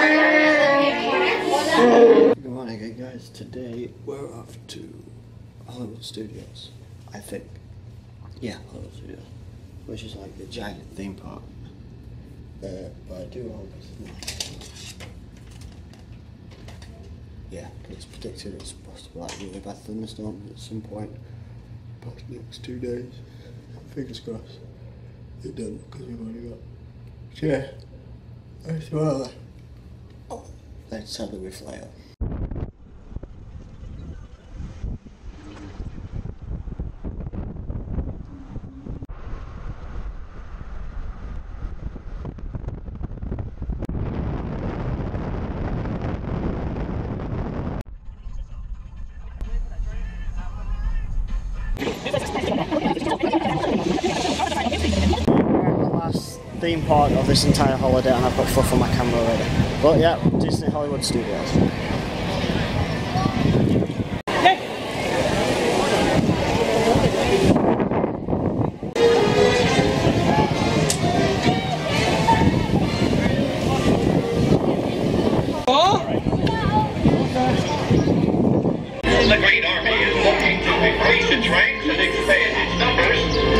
Good morning guys, today we're off to Hollywood Studios, I think. Yeah, Hollywood Studios, which is like the giant theme park. Uh, but I do hope it's not. Yeah, it's predicted it's be like really bad thunderstorm at some point past next two days. Fingers crossed. It doesn't because we've only got yeah. As well. Then sadly we fly. Theme park of this entire holiday and I've got fluff on my camera already. But yeah, Disney Hollywood Studios. The Green Army is looking to increase its ranks and expand its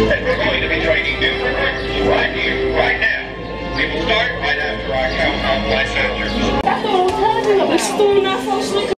and we're going to be training new recruits right here, right now. We will start right after our countdown. That's what I'm telling you.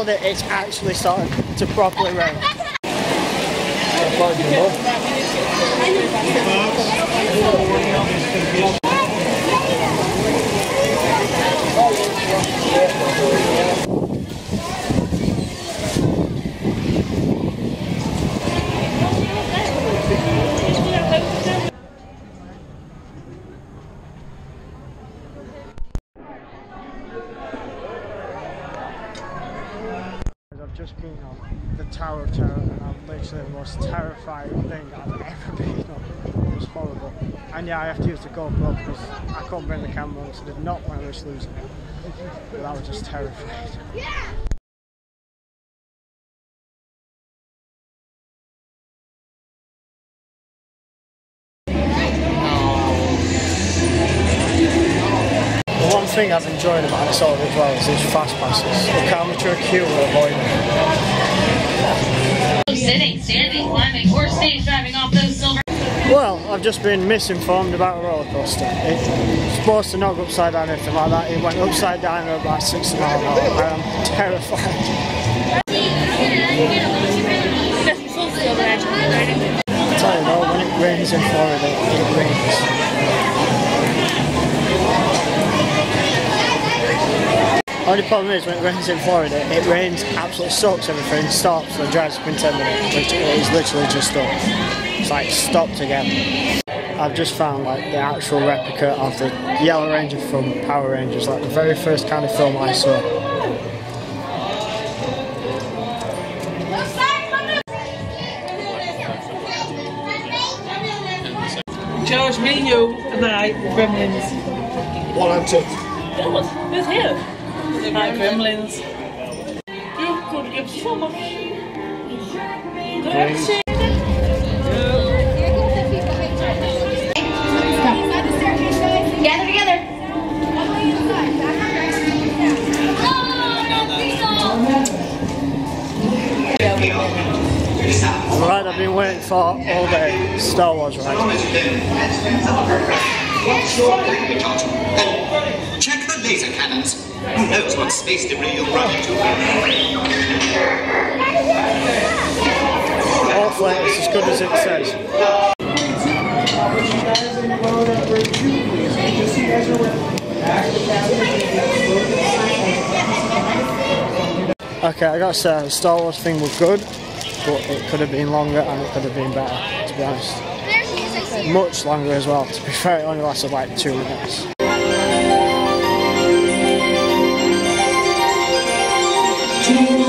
holiday it's actually starting to properly rain. Just been on the Tower of Terror and I'm literally the most terrifying thing I've ever been on. It was horrible. And yeah, I have to use the GoPro because I couldn't bring the camera on, so I did not want to risk losing it. But I was just terrified. The one thing I've enjoyed about this all as well is these fast passes. Look how much you're queue we're avoiding. Sitting, standing, climbing, or stage diving off those silver. Well, I've just been misinformed about a roller coaster. It's supposed to not go upside down or anything like that. It went upside down at about 60 miles an hour. I am terrified. I tell you though, when it rains in Florida, it rains. Only problem is when it rains in Florida, it rains, absolutely soaks everything, stops and dries up in 10 minutes, which is literally just stopped. It's like stopped again. I've just found like the actual replica of the Yellow Ranger from Power Rangers, like the very first kind of film I saw. George, me and you and I, Gremlins. One and two. Who's here? My Gremlins. You could give so much. Grazie. Gather together. Right, I've been waiting for all day. Star Wars right? Check the laser cannons. Who knows what space debris you'll run into? Hopefully it's as good as it says. Okay, I gotta say, the Star Wars thing was good, but it could have been longer and it could have been better, to be honest. Much longer as well, to be fair, it only lasted like two minutes. Star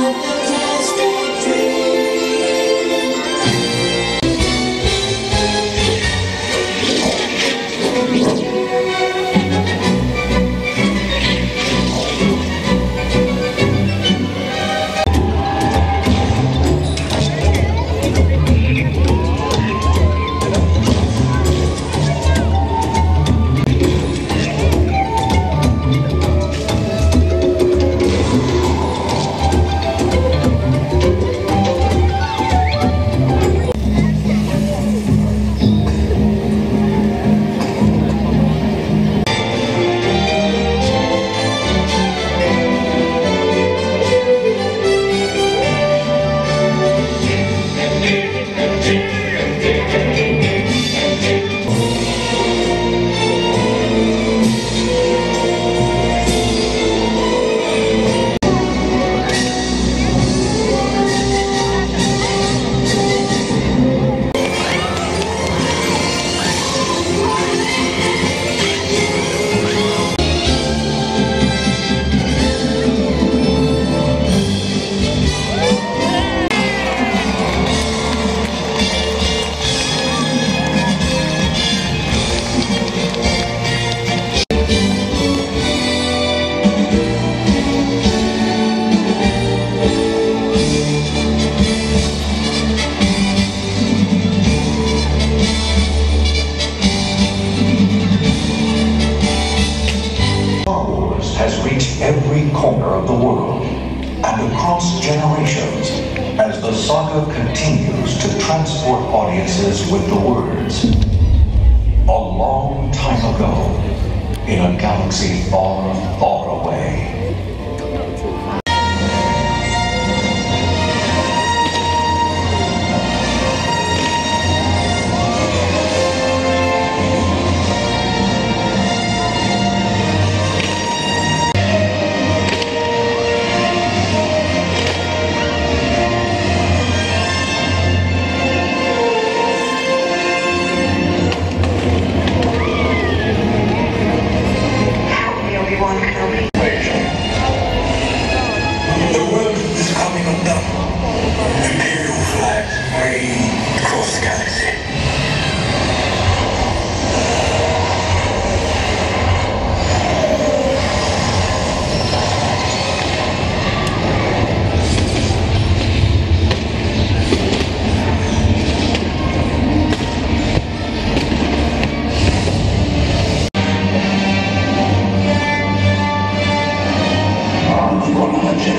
every corner of the world and across generations as the saga continues to transport audiences with the words A long time ago, in a galaxy far, far away.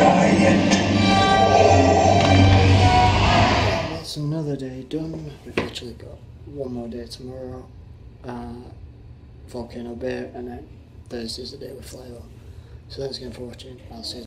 Jedi. That's another day done. We've actually got one more day tomorrow. Uh, Volcano Bay, and then Thursday's the day we fly over. So thanks again for watching. I'll see you.